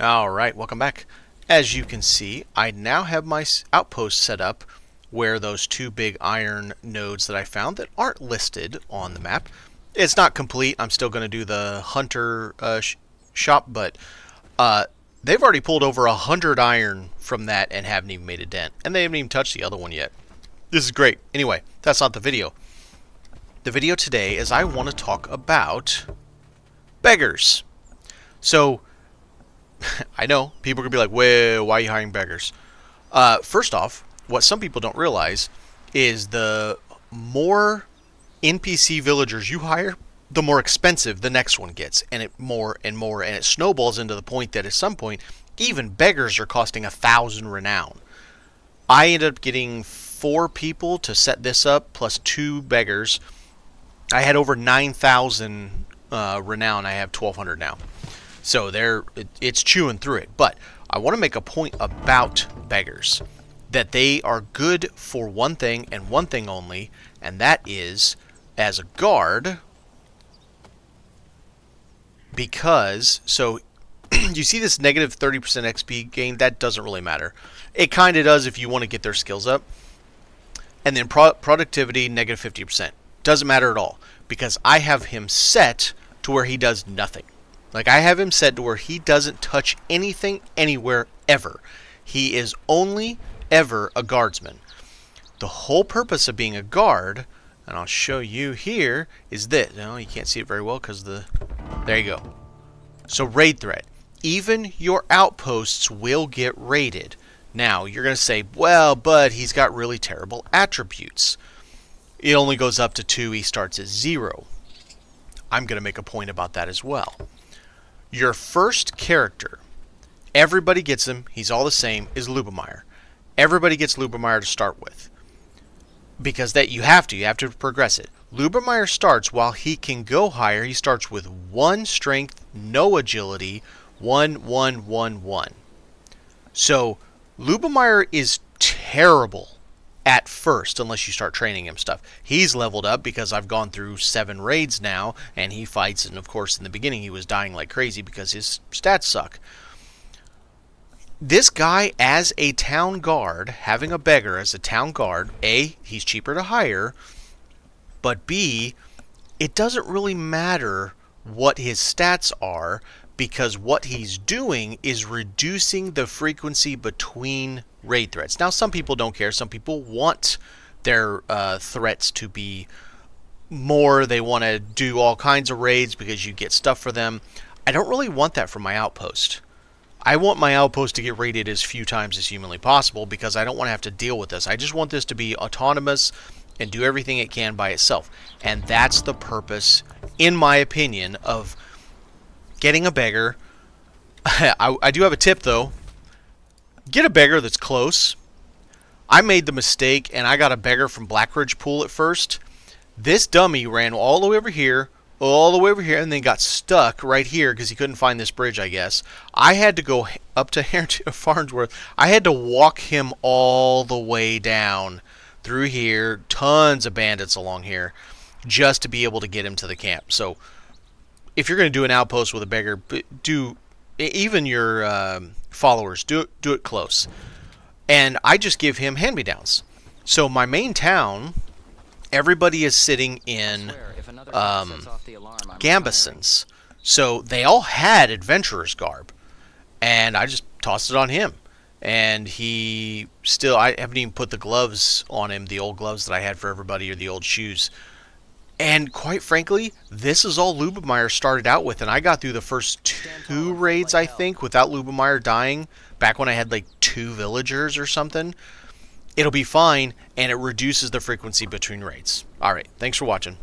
Alright, welcome back. As you can see, I now have my outpost set up where those two big iron nodes that I found that aren't listed on the map. It's not complete. I'm still going to do the hunter uh, sh shop, but uh, they've already pulled over a hundred iron from that and haven't even made a dent. And they haven't even touched the other one yet. This is great. Anyway, that's not the video. The video today is I want to talk about beggars. So, I know people are gonna be like, "Well, why are you hiring beggars?" Uh, first off, what some people don't realize is the more NPC villagers you hire, the more expensive the next one gets, and it more and more, and it snowballs into the point that at some point, even beggars are costing a thousand renown. I ended up getting four people to set this up, plus two beggars. I had over nine thousand uh, renown. I have twelve hundred now. So they're it, it's chewing through it. But I want to make a point about beggars that they are good for one thing and one thing only, and that is as a guard because so you see this negative 30% XP gain that doesn't really matter. It kind of does if you want to get their skills up. And then pro productivity negative 50%. Doesn't matter at all because I have him set to where he does nothing. Like I have him set to where he doesn't touch anything anywhere ever. He is only ever a guardsman. The whole purpose of being a guard, and I'll show you here, is this. No, you can't see it very well because the... There you go. So raid threat. Even your outposts will get raided. Now, you're going to say, well, but he's got really terrible attributes. It only goes up to 2, he starts at 0. I'm going to make a point about that as well. Your first character, everybody gets him, he's all the same, is Lubomir. Everybody gets Lubomir to start with. Because that you have to, you have to progress it. Lubomir starts while he can go higher, he starts with one strength, no agility, one, one, one, one. So Lubomir is terrible at first unless you start training him stuff. He's leveled up because I've gone through seven raids now and he fights and of course in the beginning he was dying like crazy because his stats suck. This guy as a town guard, having a beggar as a town guard, A, he's cheaper to hire, but B, it doesn't really matter what his stats are because what he's doing is reducing the frequency between raid threats. Now, some people don't care. Some people want their uh, threats to be more. They want to do all kinds of raids because you get stuff for them. I don't really want that for my outpost. I want my outpost to get raided as few times as humanly possible because I don't want to have to deal with this. I just want this to be autonomous and do everything it can by itself. And that's the purpose, in my opinion, of getting a beggar. I, I do have a tip, though. Get a beggar that's close. I made the mistake, and I got a beggar from Blackridge Pool at first. This dummy ran all the way over here, all the way over here, and then got stuck right here because he couldn't find this bridge, I guess. I had to go up to Farnsworth. I had to walk him all the way down through here. Tons of bandits along here just to be able to get him to the camp. So if you're going to do an outpost with a beggar, do even your um, followers do it do it close. And I just give him hand me downs. So my main town, everybody is sitting in um, Gambesons. So they all had adventurer's garb, and I just tossed it on him. And he still, I haven't even put the gloves on him, the old gloves that I had for everybody, or the old shoes. And quite frankly, this is all Lubomir started out with, and I got through the first two raids, I think, without Lubomir dying, back when I had like two villagers or something. It'll be fine, and it reduces the frequency between raids. Alright, thanks for watching.